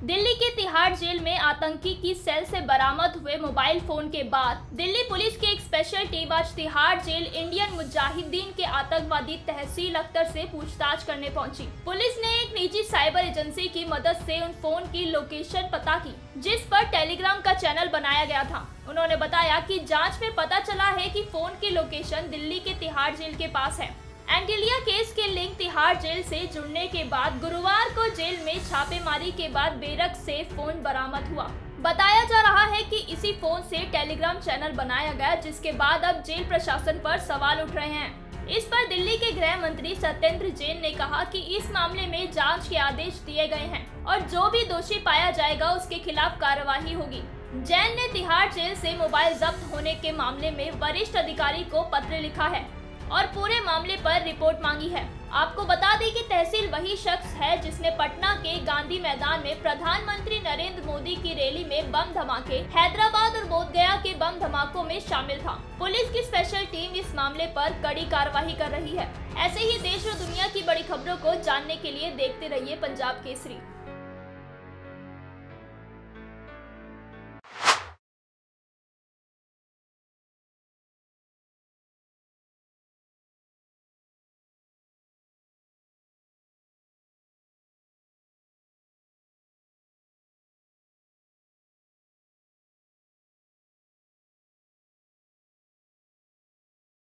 दिल्ली के तिहाड़ जेल में आतंकी की सेल से बरामद हुए मोबाइल फ़ोन के बाद दिल्ली पुलिस की एक स्पेशल टीम आज तिहाड़ जेल इंडियन मुजाहिदीन के आतंकवादी तहसील अख्तर से पूछताछ करने पहुँची। पुलिस ने एक निजी साइबर एजेंसी की मदद से उन फ़ोन की लोकेशन पता की, जिस पर टेलीग्राम का चैनल बनाया गया था उन्होंने बताया की जाँच में पता चला है की फ़ोन की लोकेशन दिल्ली के तिहाड़ जेल के पास है एंटिलिया केस के लिंक तिहाड़ जेल से जुड़ने के बाद गुरुवार को जेल में छापेमारी के बाद बेरक से फ़ोन बरामद हुआ। बताया जा रहा है कि इसी फ़ोन से टेलीग्राम चैनल बनाया गया, जिसके बाद अब जेल प्रशासन पर सवाल उठ रहे हैं। इस पर दिल्ली के गृह मंत्री सत्येंद्र जैन ने कहा कि इस मामले में जाँच के आदेश दिए गए हैं और जो भी दोषी पाया जाएगा, उसके खिलाफ कार्रवाई होगी। जैन ने तिहाड़ जेल से मोबाइल जब्त होने के मामले में वरिष्ठ अधिकारी को पत्र लिखा है। और पूरे मामले पर रिपोर्ट मांगी है। आपको बता दें कि तहसील वही शख्स है जिसने पटना के गांधी मैदान में प्रधानमंत्री नरेंद्र मोदी की रैली में बम धमाके, हैदराबाद और बोधगया के बम धमाकों में शामिल था। पुलिस की स्पेशल टीम इस मामले पर कड़ी कार्रवाई कर रही है। ऐसे ही देश और दुनिया की बड़ी खबरों को जानने के लिए देखते रहिए पंजाब केसरी।